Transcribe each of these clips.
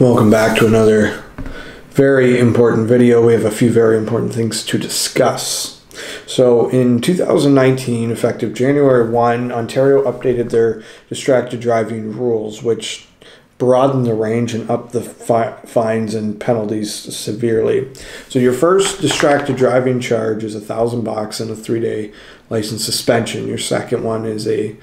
Welcome back to another very important video. We have a few very important things to discuss. So, in 2019, effective January 1, Ontario updated their distracted driving rules, which broadened the range and upped the fi- fines and penalties severely. So, your first distracted driving charge is a thousand bucks and a three day license suspension. Your second one is a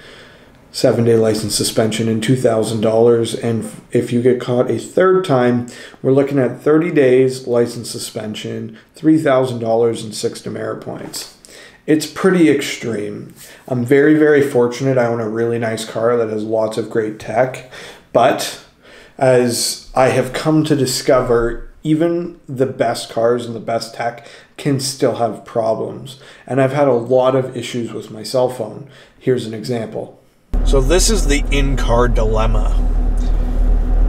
seven day license suspension and $2,000. And if you get caught a third time, we're looking at 30 days license suspension, $3,000, and six demerit points. It's pretty extreme. I'm very, very fortunate. I own a really nice car that has lots of great tech. But as I have come to discover, even the best cars and the best tech can still have problems. And I've had a lot of issues with my cell phone. Here's an example. So this is the in-car dilemma.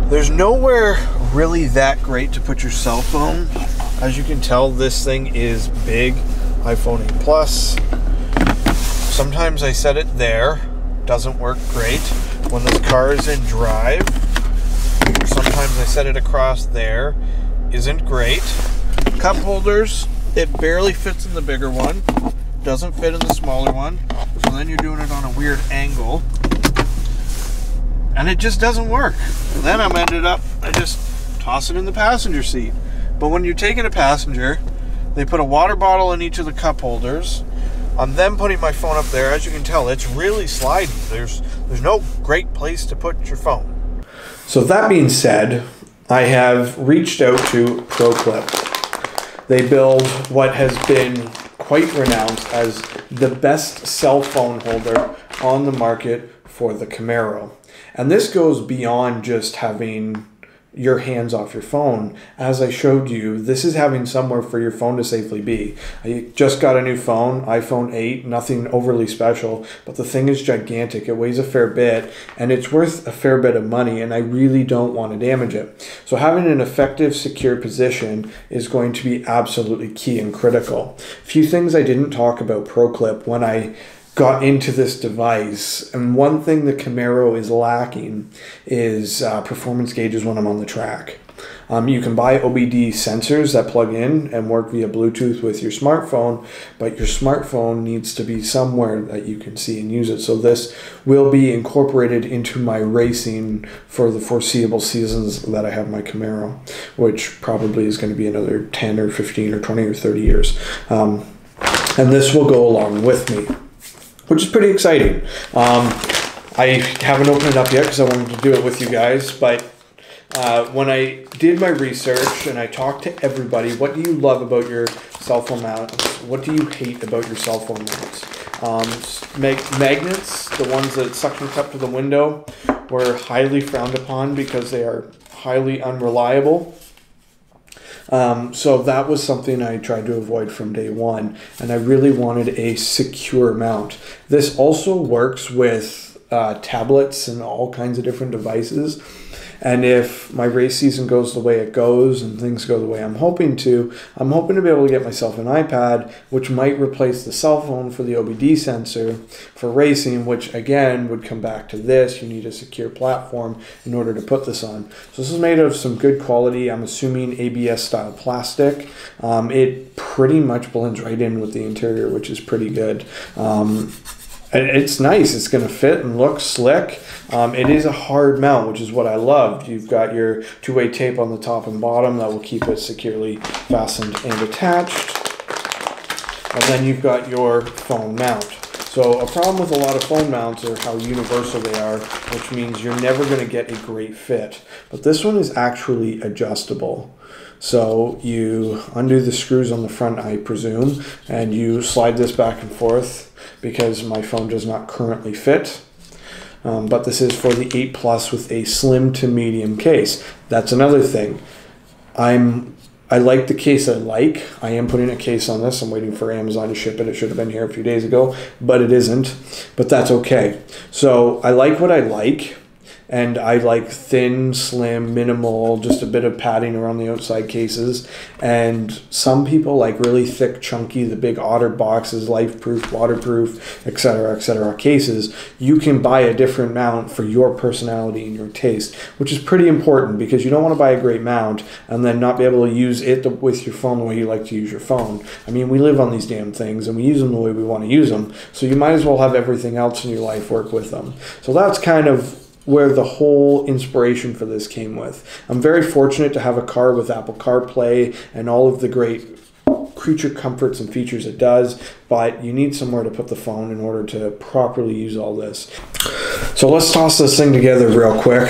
There's nowhere really that great to put your cell phone. As you can tell, this thing is big, iPhone 8 Plus. Sometimes I set it there, doesn't work great. When this car is in drive, sometimes I set it across there, isn't great. Cup holders, it barely fits in the bigger one, doesn't fit in the smaller one. So then you're doing it on a weird angle and it just doesn't work. And then I'm ended up, I just toss it in the passenger seat. But when you're taking a passenger, they put a water bottle in each of the cup holders. I'm then putting my phone up there. As you can tell, it's really sliding. There's there's no great place to put your phone. So that being said, I have reached out to ProClip. They build what has been quite renowned as the best cell phone holder on the market for the Camaro. And this goes beyond just having your hands off your phone. As I showed you, this is having somewhere for your phone to safely be. I just got a new phone, iPhone 8, nothing overly special, but the thing is gigantic. It weighs a fair bit and it's worth a fair bit of money, and I really don't want to damage it. So, having an effective, secure position is going to be absolutely key and critical. A few things I didn't talk about ProClip when I got into this device. And one thing the Camaro is lacking is uh, performance gauges when I'm on the track. Um, you can buy OBD sensors that plug in and work via Bluetooth with your smartphone, but your smartphone needs to be somewhere that you can see and use it. So, this will be incorporated into my racing for the foreseeable seasons that I have my Camaro, which probably is going to be another 10 or 15 or 20 or 30 years. Um, and this will go along with me which is pretty exciting. Um, I haven't opened it up yet because I wanted to do it with you guys, but uh, when I did my research and I talked to everybody, what do you love about your cell phone mounts? What do you hate about your cell phone mounts? Um, mag- magnets, the ones that suction cup to the window, were highly frowned upon because they are highly unreliable. Um, so that was something I tried to avoid from day one, and I really wanted a secure mount. This also works with uh, tablets and all kinds of different devices. And if my race season goes the way it goes and things go the way I'm hoping to, I'm hoping to be able to get myself an iPad, which might replace the cell phone for the OBD sensor for racing, which again would come back to this. You need a secure platform in order to put this on. So this is made of some good quality, I'm assuming ABS style plastic. Um, it pretty much blends right in with the interior, which is pretty good. Um, it's nice. It's going to fit and look slick. Um, it is a hard mount, which is what I loved. You've got your two-way tape on the top and bottom that will keep it securely fastened and attached. And then you've got your phone mount. So a problem with a lot of phone mounts are how universal they are, which means you're never going to get a great fit. But this one is actually adjustable. So you undo the screws on the front, I presume, and you slide this back and forth because my phone does not currently fit. Um, but this is for the 8 Plus with a slim to medium case. That's another thing. I'm I like the case I like. I am putting a case on this. I'm waiting for Amazon to ship it. It should have been here a few days ago, but it isn't. But that's okay. So I like what I like and I like thin, slim, minimal, just a bit of padding around the outside cases. And some people like really thick, chunky, the big OtterBoxes, life proof, waterproof, etc., etc. cases. You can buy a different mount for your personality and your taste, which is pretty important because you don't want to buy a great mount and then not be able to use it with your phone the way you like to use your phone. I mean, we live on these damn things and we use them the way we want to use them. So you might as well have everything else in your life work with them. So that's kind of where the whole inspiration for this came with. I'm very fortunate to have a car with Apple CarPlay and all of the great creature comforts and features it does, but you need somewhere to put the phone in order to properly use all this. So let's toss this thing together real quick.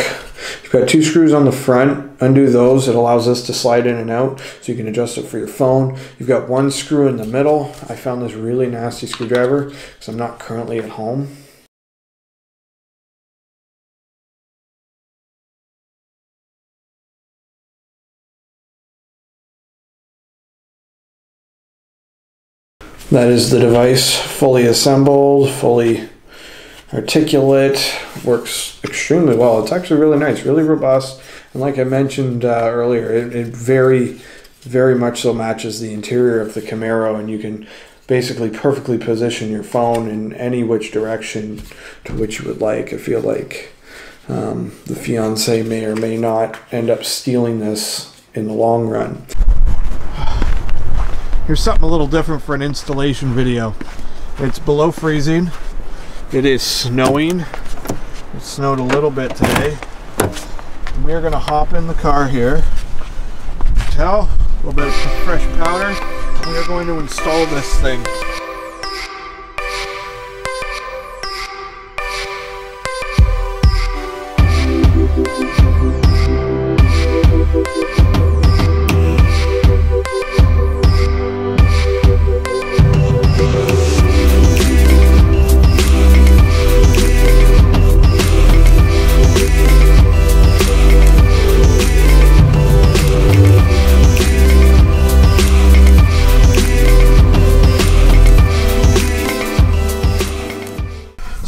You've got two screws on the front, undo those, it allows this to slide in and out so you can adjust it for your phone. You've got one screw in the middle. I found this really nasty screwdriver because I'm not currently at home. That is the device fully assembled, fully articulate, works extremely well. It's actually really nice, really robust. And like I mentioned uh, earlier, it, it very, very much so matches the interior of the Camaro and you can basically perfectly position your phone in any which direction to which you would like. I feel like um, the fiance may or may not end up stealing this in the long run. Here's something a little different for an installation video. It's below freezing. It is snowing. It snowed a little bit today. We're gonna hop in the car here. Tell, a little bit of fresh powder. We are going to install this thing.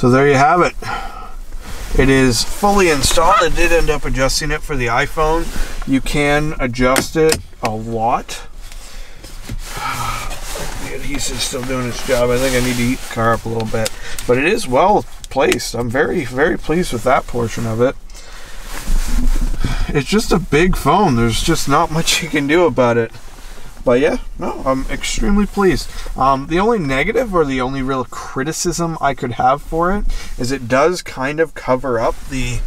So there you have it. It is fully installed. I did end up adjusting it for the iPhone. You can adjust it a lot. The adhesive's still doing its job. I think I need to heat the car up a little bit. But it is well placed. I'm very, very pleased with that portion of it. It's just a big phone. There's just not much you can do about it but yeah, no, I'm extremely pleased. Um, the only negative or the only real criticism I could have for it is it does kind of cover up the.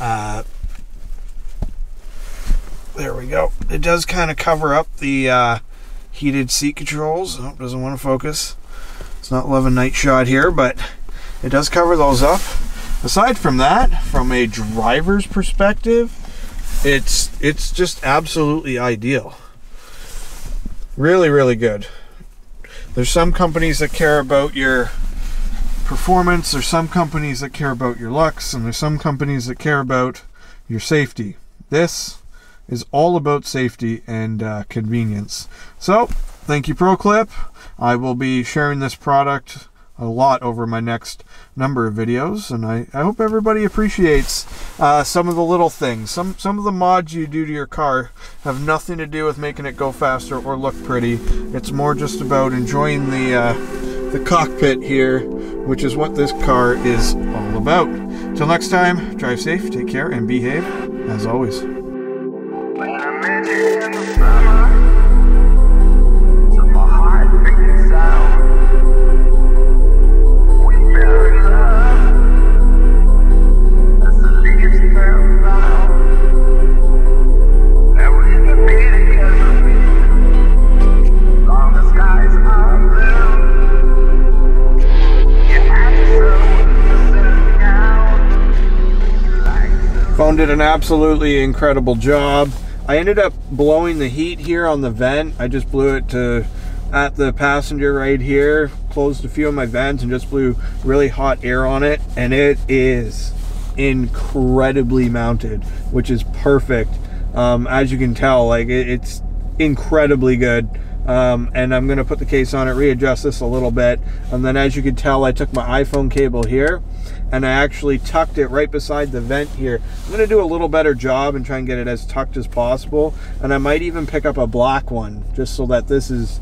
Uh, there we go. It does kind of cover up the uh, heated seat controls. Oh, doesn't want to focus. It's not 11 night shot here, but it does cover those up. Aside from that, from a driver's perspective, it's it's just absolutely ideal. Really, really good. There's some companies that care about your performance, there's some companies that care about your looks, and there's some companies that care about your safety. This is all about safety and uh, convenience. So, thank you ProClip. I will be sharing this product a lot over my next number of videos and I, I hope everybody appreciates uh, some of the little things. Some some of the mods you do to your car have nothing to do with making it go faster or look pretty. It's more just about enjoying the uh, the cockpit here which is what this car is all about. Till next time drive safe take care and behave as always Phone did an absolutely incredible job. I ended up blowing the heat here on the vent. I just blew it to at the passenger right here, closed a few of my vents and just blew really hot air on it. And it is incredibly mounted, which is perfect. Um, as you can tell, like it, it's incredibly good. Um, and I'm going to put the case on it, readjust this a little bit. And then as you can tell, I took my iPhone cable here and I actually tucked it right beside the vent here. I'm going to do a little better job and try and get it as tucked as possible. And I might even pick up a black one just so that this is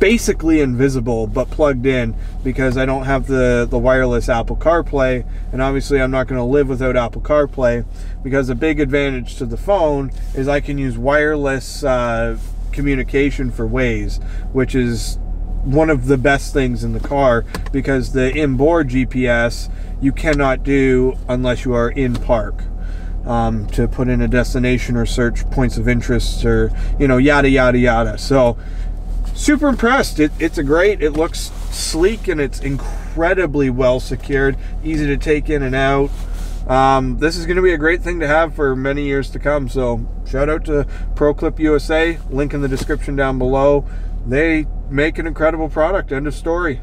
basically invisible but plugged in because I don't have the, the wireless Apple CarPlay and obviously I'm not going to live without Apple CarPlay because a big advantage to the phone is I can use wireless uh, communication for Waze which is one of the best things in the car because the inboard GPS you cannot do unless you are in park. Um, to put in a destination or search points of interest or you know yada yada yada so super impressed. It, it's a great, it looks sleek and it's incredibly well secured, easy to take in and out. Um, this is going to be a great thing to have for many years to come. So shout out to ProClip USA, link in the description down below. They make an incredible product, end of story.